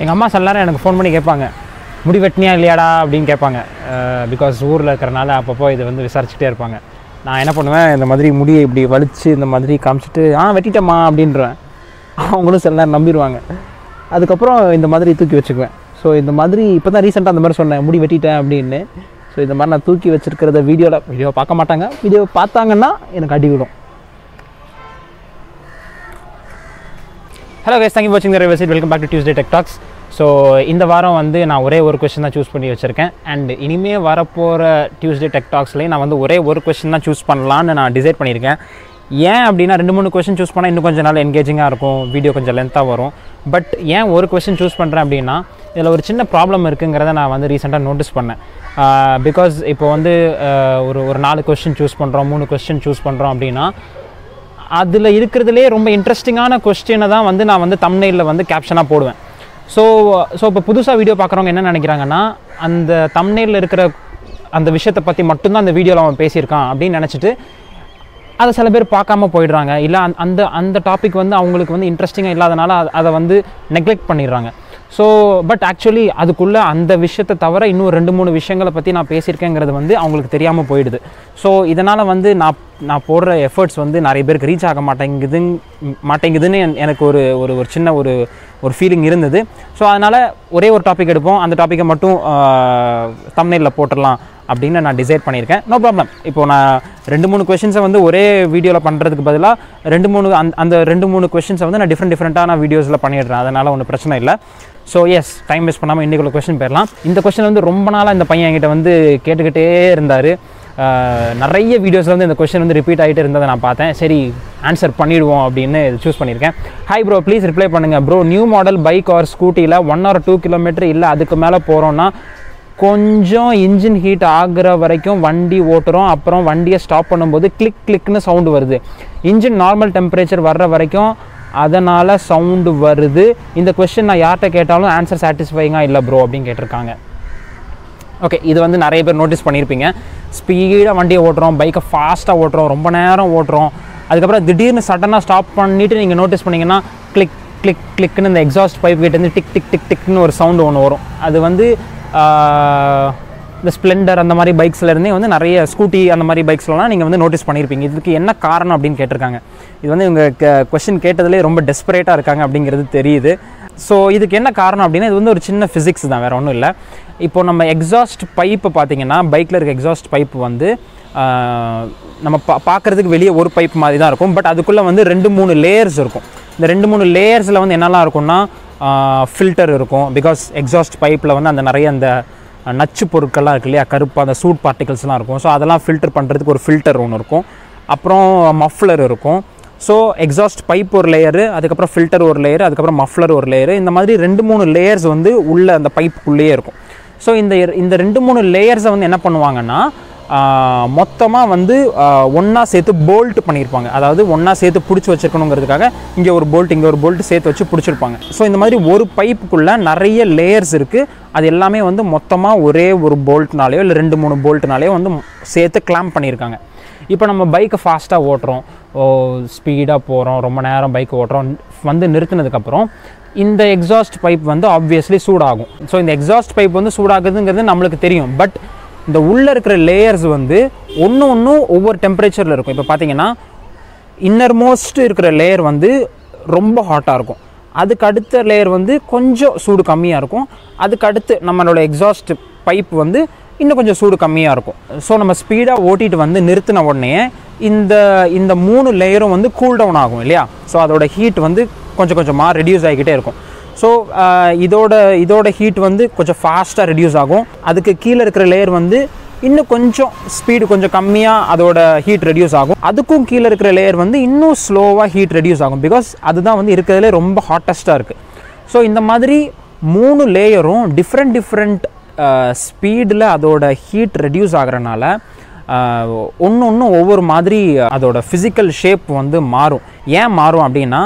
எங்கள் அம்மா சில நேரம் எனக்கு ஃபோன் பண்ணி கேட்பாங்க. முடி வெட்டினியா இல்லையாடா அப்படின்னு கேட்பாங்க. பிகாஸ் ஊரில் இருக்கிறனால அப்பப்போ இதை வந்து விசாரிச்சுட்டே இருப்பாங்க. நான் என்ன பண்ணுவேன் இந்த மாதிரி முடியை இப்படி வலிச்சு இந்த மாதிரி காமிச்சிட்டு ஆ வெட்டிட்டேம்மா அப்படின்றேன் அவங்களும் சில நேரம் நம்பிடுவாங்க. அதுக்கப்புறம் இந்த மாதிரி தூக்கி வச்சுக்குவேன். ஸோ இந்த மாதிரி இப்போ தான் ரீசெண்டாக அந்த மாதிரி சொன்னேன் முடி வெட்டிட்டேன் அப்படின்னு. ஸோ இந்த மாதிரி நான் தூக்கி வச்சுருக்கிறத வீடியோவில் வீடியோ பார்க்க மாட்டாங்க. வீடியோ பார்த்தாங்கன்னா எனக்கு அடி விடும். ஹலோ guys தேங்க்யூ வாட்சிங் the welcome back to Tuesday tech talks so இந்த வாரம் வந்து நான் ஒரே ஒரு கொஸ்டின் தான் சூஸ் பண்ணி வச்சுருக்கேன். அண்ட் இனிமேல் வரப்போகிற டியூஸ்டே டெக்டாக்ஸ்லேயும் நான் வந்து ஒரே ஒரு கொஸ்டின் தான் சூஸ் பண்ணலான்னு நான் டிசைட் பண்ணியிருக்கேன். ஏன் அப்படின்னா ரெண்டு மூணு கொஸ்டின் சூஸ் பண்ணால் இன்னும் கொஞ்சம் நாள் என்கேஜிங்காக இருக்கும். வீடியோ கொஞ்சம் லென்த்தாக வரும். பட் ஏன் ஒரு கொஸ்டின் சூஸ் பண்ணுறேன் அப்படின்னா இதில் ஒரு சின்ன ப்ராப்ளம் இருக்குங்கிறத நான் வந்து ரீசெண்டாக நோட்டீஸ் பண்ணேன். பிகாஸ் இப்போ வந்து ஒரு ஒரு நாலு கொஸ்டின் சூஸ் பண்ணுறோம் மூணு கொஸ்டின் சூஸ் பண்ணுறோம் அப்படின்னா அதில் இருக்கிறதுலே ரொம்ப இன்ட்ரெஸ்டிங்கான கொஸ்டினை தான் வந்து நான் வந்து தமிழ்நெயிலில் வந்து கேப்ஷனாக போடுவேன். ஸோ ஸோ இப்போ புதுசாக வீடியோ பார்க்குறவங்க என்ன நினைக்கிறாங்கன்னா அந்த தம்னையில் இருக்கிற அந்த விஷயத்தை பற்றி மட்டும்தான் அந்த வீடியோவில் அவன் பேசியிருக்கான் அப்படின்னு நினச்சிட்டு அதை சில பேர் பார்க்காம போயிடுறாங்க. இல்லை அந்த- அந்த அந்த டாபிக் வந்து அவங்களுக்கு வந்து இன்ட்ரெஸ்டிங்காக இல்லாதனால அதை வந்து நெக்லெக்ட் பண்ணிடுறாங்க. ஸோ பட் ஆக்சுவலி அதுக்குள்ளே அந்த விஷயத்தை தவிர இன்னும் ரெண்டு மூணு விஷயங்களை பற்றி நான் பேசியிருக்கேங்கிறது வந்து அவங்களுக்கு தெரியாமல் போயிடுது. ஸோ இதனால் வந்து நான் நான் போடுற எஃபர்ட்ஸ் வந்து நிறைய பேருக்கு ரீச் ஆக மாட்டேங்குது மாட்டேங்குதுன்னு என்- எனக்கு ஒரு ஒரு ஒரு சின்ன ஒரு ஒரு ஃபீலிங் இருந்தது. ஸோ அதனால் ஒரே ஒரு டாபிக் எடுப்போம். அந்த டாப்பிக்கை மட்டும் தம்னையில் போட்டுடலாம் அப்படின்னு நான் டிசைட் பண்ணியிருக்கேன். நோ ப்ராப்ளம் இப்போ நான் ரெண்டு மூணு கொஷின்ஸை வந்து ஒரே வீடியோவில் பண்ணுறதுக்கு பதிலாக ரெண்டு மூணு அந்த அந்த ரெண்டு மூணு கொஷின்ஸை வந்து நான் டிஃப்ரெண்ட் டிஃப்ரெண்ட்டான வீடியோஸில் பண்ணிடுறேன். அதனால் ஒன்றும் பிரச்சனை இல்லை. ஸோ எஸ் டைம் வேஸ்ட் பண்ணாமல் இன்றைக்குள்ள கொஸ்டின் போயிடலாம். இந்த கொஷின் வந்து ரொம்ப நாளாக இந்த பையன் என்கிட்ட வந்து கேட்டுக்கிட்டே இருந்தார். நிறைய வீடியோஸில் வந்து இந்த கொஷின் வந்து ரிப்பீட் ஆகிட்டு இருந்ததை நான் பார்த்தேன். சரி ஆன்சர் பண்ணிவிடுவோம் அப்படின்னு சூஸ் பண்ணியிருக்கேன். ஹாய் ப்ரோ ப்ளீஸ் ரிப்ளை பண்ணுங்கள் bro new model bike or ஸ்கூட்டியில் one or two kilometre இல்லை அதுக்கு மேலே போகிறோன்னா கொஞ்சம் இன்ஜின் ஹீட் ஆகிற வரைக்கும் வண்டி ஓட்டுறோம். அப்புறம் வண்டியை ஸ்டாப் பண்ணும்போது கிளிக் கிளிக்னு சவுண்டு வருது. இன்ஜின் நார்மல் டெம்பரேச்சர் வர்ற வரைக்கும் அதனால் சவுண்டு வருது. இந்த கொஷின் நான் யார்கிட்ட கேட்டாலும் ஆன்சர் சாட்டிஸ்ஃபைங்காக இல்லை ப்ரோ அப்படின்னு கேட்டிருக்காங்க. ஓகே இது வந்து நிறைய பேர் நோட்டீஸ் பண்ணியிருப்பீங்க ஸ்பீடாக வண்டியை ஓட்டுறோம் பைக்கை ஃபாஸ்ட்டாக ஓட்டுறோம் ரொம்ப நேரம் ஓட்டுறோம். அதுக்கப்புறம் திடீர்னு சடனாக ஸ்டாப் பண்ணிவிட்டு நீங்கள் நோட்டீஸ் பண்ணிங்கன்னா கிளிக் கிளிக் கிளிக்னு இந்த எக்ஸாஸ்ட் பைப் கிட்டேருந்து டிக் டிக் டிக் டிக்னு ஒரு சவுண்டு ஒன்று வரும். அது வந்து இந்த ஸ்ப்ளெண்டர் அந்த மாதிரி பைக்ஸ்லேருந்தே வந்து நிறைய ஸ்கூட்டி அந்த மாதிரி பைக்ஸ்லலாம் நீங்கள் வந்து நோட்டீஸ் பண்ணியிருப்பீங்க இதுக்கு என்ன காரணம் அப்படின்னு கேட்டிருக்காங்க. இது வந்து இவங்க கொஷின் கேட்டதுலேயே ரொம்ப டெஸ்பரேட்டாக இருக்காங்க அப்படிங்கிறது தெரியுது. ஸோ இதுக்கு என்ன காரணம் அப்படின்னா இது வந்து ஒரு சின்ன ஃபிசிக்ஸ் தான் வேறு ஒன்றும் இல்லை. இப்போ நம்ம எக்ஸாஸ்ட் பைப்பு பார்த்தீங்கன்னா பைக்கில் இருக்க எக்ஸாஸ்ட் பைப் வந்து நம்ம பா பார்க்குறதுக்கு வெளியே ஒரு பைப் மாதிரி தான் இருக்கும். பட் அதுக்குள்ளே வந்து ரெண்டு மூணு லேயர்ஸ் இருக்கும். இந்த ரெண்டு மூணு லேயர்ஸில் வந்து என்னெல்லாம் இருக்கும்னா ஃபில்டர் இருக்கும். பிகாஸ் எக்ஸாஸ்ட் பைப்பில் வந்து அந்த நிறைய அந்த நச்சு பொருட்கள்லாம் இருக்கு இல்லையா? கருப்பு அந்த சூட் பார்ட்டிகல்ஸ்லாம் இருக்கும். ஸோ அதெல்லாம் ஃபில்டர் பண்ணுறதுக்கு ஒரு ஃபில்டர் ஒன்று இருக்கும். அப்புறம் மஃப்ளர் இருக்கும். ஸோ எக்ஸாஸ்ட் பைப் ஒரு லேயரு அதுக்கப்புறம் ஃபில்டர் ஒரு லேயர் அதுக்கப்புறம் மஃப்ளர் ஒரு லேயரு இந்த மாதிரி ரெண்டு மூணு லேயர்ஸ் வந்து உள்ள அந்த பைப்புக்குள்ளேயே இருக்கும். ஸோ இந்த இந்த ரெண்டு மூணு லேயர்ஸை வந்து என்ன பண்ணுவாங்கன்னா மொத்தமாக வந்து ஒன்றா சேர்த்து போல்ட் பண்ணியிருப்பாங்க. அதாவது ஒன்றா சேர்த்து பிடிச்சி வச்சிருக்கணுங்கிறதுக்காக இங்கே ஒரு போல்ட் இங்கே ஒரு போல்ட் சேர்த்து வச்சு பிடிச்சிருப்பாங்க. ஸோ இந்த மாதிரி ஒரு பைப்புக்குள்ளே நிறைய லேயர்ஸ் இருக்குது அது எல்லாமே வந்து மொத்தமாக ஒரே ஒரு போல்ட்னாலேயோ இல்லை ரெண்டு மூணு போல்ட்னாலேயோ வந்து சேர்த்து கிளாம்ப் பண்ணியிருக்காங்க. இப்போ நம்ம பைக்கை ஃபாஸ்ட்டாக ஓட்டுறோம். ஸ்பீடாக போகிறோம் ரொம்ப நேரம் பைக் ஓட்டுறோம் வந்து நிறுத்தினதுக்கப்புறம் இந்த எக்ஸாஸ்ட் பைப் வந்து ஆப்வியஸ்லி சூடாகும். ஸோ இந்த எக்ஸாஸ்ட் பைப் வந்து சூடாகுதுங்கிறது நம்மளுக்கு தெரியும். பட் இந்த உள்ளே இருக்கிற லேயர்ஸ் வந்து ஒன்று ஒன்றும் ஒவ்வொரு டெம்பரேச்சரில் இருக்கும். இப்போ பார்த்தீங்கன்னா இன்னர் மோஸ்ட் இருக்கிற லேயர் வந்து ரொம்ப ஹாட்டாக இருக்கும். அதுக்கு அடுத்த லேயர் வந்து கொஞ்சம் சூடு கம்மியாக இருக்கும். அதுக்கு அடுத்து நம்மளோட எக்ஸாஸ்ட் பைப் வந்து இன்னும் கொஞ்சம் சூடு கம்மியாக இருக்கும். ஸோ நம்ம ஸ்பீடாக ஓட்டிகிட்டு வந்து நிறுத்தின உடனே இந்த இந்த மூணு லேயரும் வந்து கூல் டவுன் ஆகும் இல்லையா? ஸோ அதோட ஹீட் வந்து கொஞ்சம் கொஞ்சமாக ரெடியூஸ் ஆகிக்கிட்டே இருக்கும். ஸோ இதோட இதோட ஹீட் வந்து கொஞ்சம் ஃபாஸ்ட்டாக ரெடியூஸ் ஆகும். அதுக்கு கீழே இருக்கிற லேயர் வந்து இன்னும் கொஞ்சம் ஸ்பீடு கொஞ்சம் கம்மியாக அதோட ஹீட் ரெடியூஸ் ஆகும். அதுக்கும் கீழே இருக்கிற லேயர் வந்து இன்னும் ஸ்லோவாக ஹீட் ரெடியூஸ் ஆகும். பிகாஸ் அதுதான் வந்து இருக்கிறதுலே ரொம்ப ஹாட்டஸ்ட்டாக இருக்குது ஸோ இந்த மாதிரி மூணு லேயரும் டிஃப்ரெண்ட் டிஃப்ரெண்ட் ஸ்பீடில் அதோட ஹீட் ரெடியூஸ் ஆகிறனால ஒன்று ஒன்று ஒவ்வொரு மாதிரி அதோட ஃபிசிக்கல் ஷேப் வந்து மாறும். ஏன் மாறும் அப்படின்னா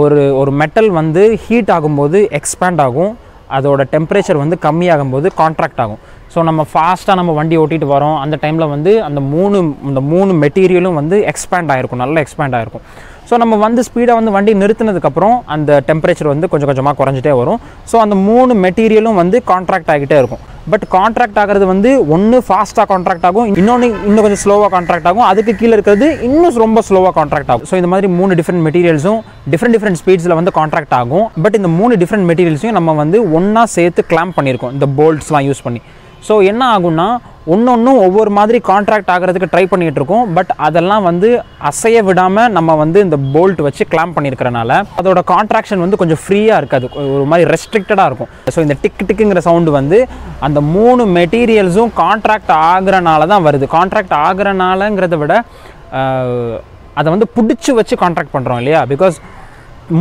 ஒரு ஒரு மெட்டல் வந்து ஹீட் ஆகும்போது எக்ஸ்பேண்ட் ஆகும். அதோட டெம்பரேச்சர் வந்து கம்மியாகும்போது கான்ட்ராக்ட் ஆகும். ஸோ நம்ம ஃபாஸ்ட்டாக நம்ம வண்டி ஓட்டிகிட்டு வரோம். அந்த டைமில் வந்து அந்த மூணு இந்த மூணு மெட்டீரியலும் வந்து எக்ஸ்பேண்ட் ஆகிருக்கும் நல்லா எக்ஸ்பேண்ட் ஆகிருக்கும் ஸோ நம்ம வந்து ஸ்பீடாக வந்து வண்டி நிறுத்தினதுக்கப்புறம் அந்த டெம்பரேச்சர் வந்து கொஞ்சம் கொஞ்சமாக குறைஞ்சிட்டே வரும். ஸோ அந்த மூணு மெட்டீரியலும் வந்து கான்ட்ராக்ட் ஆகிட்டே இருக்கும். பட் கான்ட்ராக்ட் ஆகிறது வந்து ஒன்று ஃபாஸ்ட்டாக கான்ட்ராக்ட் ஆகும் இன்னொன்று இன்னும் கொஞ்சம் ஸ்லோவாக கான்ட்ராக்ட் ஆகும். அதுக்கு கீழே இருக்கிறது இன்னும் ரொம்ப ஸ்லோவாக கான்ட்ராக்ட் ஆகும். ஸோ இந்த மாதிரி மூணு டிஃப்ரெண்ட் மெட்டீரியல்ஸும் டிஃப்ரெண்ட் டிஃப்ரெண்ட் ஸ்பீட்ஸில் வந்து கான்ட்ராக்ட் ஆகும். பட் இந்த மூணு டிஃப்ரெண்ட் மெட்டீரியல்ஸையும் நம்ம வந்து ஒன்றா சேர்த்து கிளாம்ப் பண்ணியிருக்கோம். இந்த போல்ட்ஸ்லாம் யூஸ் பண்ணி. ஸோ என்ன ஆகும்னா ஒன்றொன்றும் ஒவ்வொரு மாதிரி கான்ட்ராக்ட் ஆகிறதுக்கு ட்ரை பண்ணிகிட்டு இருக்கோம். பட் அதெல்லாம் வந்து அசைய விடாமல் நம்ம வந்து இந்த போல்ட் வச்சு கிளாம் பண்ணியிருக்கிறனால அதோட கான்ட்ராக்ஷன் வந்து கொஞ்சம் ஃப்ரீயாக இருக்காது. ஒரு மாதிரி ரெஸ்ட்ரிக்டடாக இருக்கும். ஸோ இந்த டிக் டிக்குங்கிற சவுண்டு வந்து அந்த மூணு மெட்டீரியல்ஸும் கான்ட்ராக்ட் ஆகுறனால தான் வருது. கான்ட்ராக்ட் ஆகுறனாலங்கிறத விட அதை வந்து பிடிச்சி வச்சு கான்ட்ராக்ட் பண்ணுறோம் இல்லையா? பிகாஸ்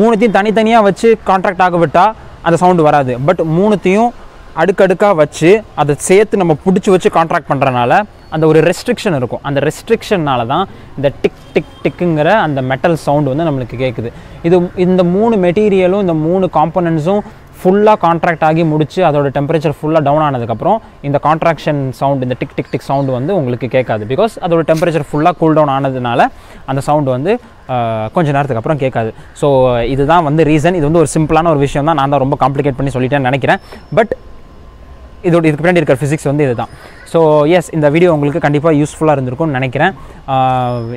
மூணுத்தையும் தனித்தனியாக வச்சு கான்ட்ராக்ட் ஆக விட்டால் அந்த சவுண்டு வராது. பட் மூணுத்தையும் அடுக்கடுக்காக வச்சு அதை சேர்த்து நம்ம பிடிச்சி வச்சு கான்ட்ராக்ட் பண்ணுறனால அந்த ஒரு ரெஸ்ட்ரிக்ஷன் இருக்கும். அந்த ரெஸ்ட்ரிக்ஷன்னால தான் இந்த டிக் டிக் டிக்குங்கிற அந்த மெட்டல் சவுண்டு வந்து நம்மளுக்கு கேட்குது இது இந்த மூணு மெட்டீரியலும் இந்த மூணு காம்பனன்ட்ஸும் ஃபுல்லாக கான்ட்ராக்ட் ஆகி முடித்து அதோட டெம்பரேச்சர் ஃபுல்லாக டவுன் ஆனதுக்கப்புறம் இந்த கான்ட்ராக்ஷன் சவுண்ட் இந்த டிக் டிக் டிக் சவுண்டு வந்து உங்களுக்கு கேட்காது. பிகாஸ் அதோட டெம்பரேச்சர் ஃபுல்லாக கூல் டவுன் ஆனதுனால அந்த சவுண்டு வந்து கொஞ்ச நேரத்துக்கு அப்புறம் கேட்காது. ஸோ இதுதான் வந்து ரீசன் இது வந்து ஒரு சிம்பிளான ஒரு விஷயம் தான் நான் தான் ரொம்ப காம்ப்ளிகேட் பண்ணி சொல்லிட்டேன்னு நினைக்கிறேன். பட் இதோட இதுக்கு பின்னாடி இருக்கிற ஃபிசிக்ஸ் வந்து இதுதான். ஸோ எஸ் இந்த வீடியோ உங்களுக்கு கண்டிப்பாக யூஸ்ஃபுல்லாக இருந்திருக்கும்னு நினைக்கிறேன்.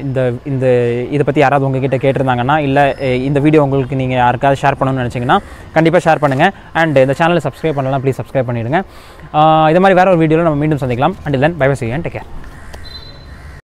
இந்த இந்த இதை பற்றி யாராவது உங்ககிட்ட கேட்டிருந்தாங்கன்னா இல்லை இந்த வீடியோ உங்களுக்கு நீங்கள் யாருக்காவது ஷேர் பண்ணணும்னு நினச்சிங்கன்னா கண்டிப்பாக ஷேர் பண்ணுங்கள் அண்ட் இந்த சேனலை சப்ஸ்கிரைப் பண்ணலாம் ப்ளீஸ் சப்ஸ்கிரைப் பண்ணிவிடுங்க இது மாதிரி வேறு ஒரு வீடியோவில் நம்ம மீண்டும் சந்திக்கலாம். And then bye bye see take care